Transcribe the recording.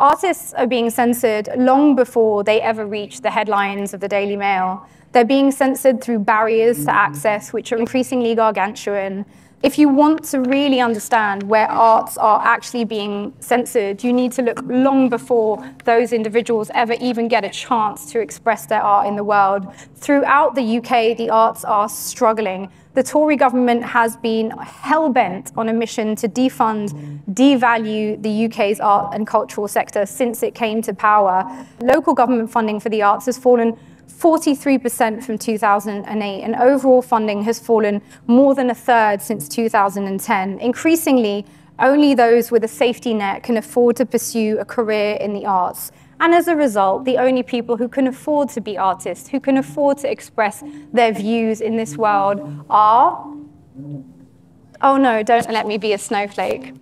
Artists are being censored long before they ever reach the headlines of the Daily Mail. They're being censored through barriers to mm-hmm. access, which are increasingly gargantuan. If you want to really understand where arts are actually being censored, you need to look long before those individuals ever even get a chance to express their art in the world. Throughout the UK, the arts are struggling. The Tory government has been hell bent on a mission to defund, devalue the UK's art and cultural sector since it came to power. Local government funding for the arts has fallen 43% from 2008, and overall funding has fallen more than a third since 2010. Increasingly, only those with a safety net can afford to pursue a career in the arts. And as a result, the only people who can afford to be artists, who can afford to express their views in this world are. Oh no, don't let me be a snowflake.